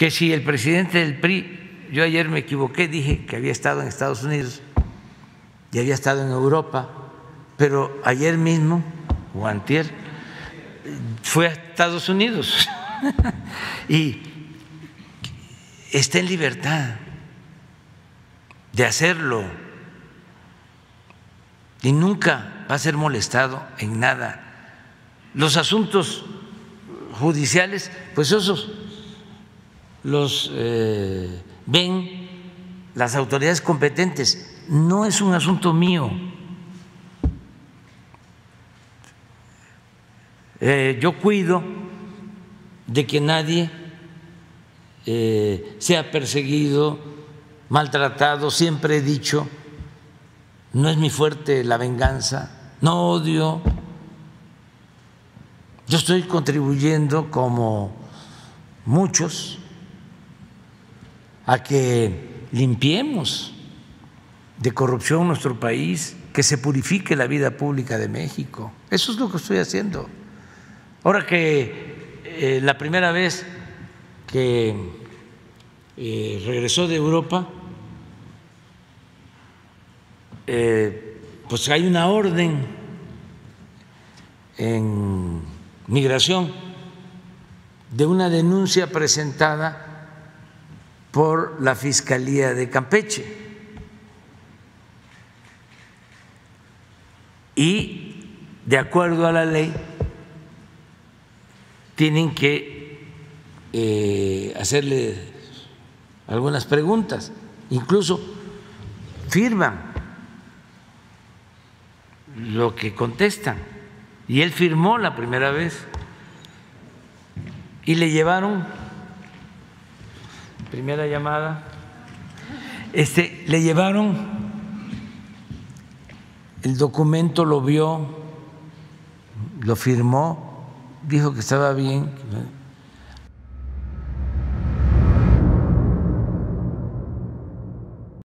que si el presidente del PRI, yo ayer me equivoqué, dije que había estado en Estados Unidos y había estado en Europa, pero ayer mismo, o antier, fue a Estados Unidos y está en libertad de hacerlo y nunca va a ser molestado en nada. Los asuntos judiciales, pues esos los eh, ven las autoridades competentes. No es un asunto mío. Eh, yo cuido de que nadie eh, sea perseguido, maltratado. Siempre he dicho, no es mi fuerte la venganza, no odio. Yo estoy contribuyendo como muchos a que limpiemos de corrupción nuestro país, que se purifique la vida pública de México. Eso es lo que estoy haciendo. Ahora que eh, la primera vez que eh, regresó de Europa, eh, pues hay una orden en migración de una denuncia presentada por la Fiscalía de Campeche. Y de acuerdo a la ley, tienen que eh, hacerle algunas preguntas, incluso firman lo que contestan. Y él firmó la primera vez y le llevaron primera llamada, este, le llevaron. El documento, lo vio, lo firmó, dijo que estaba bien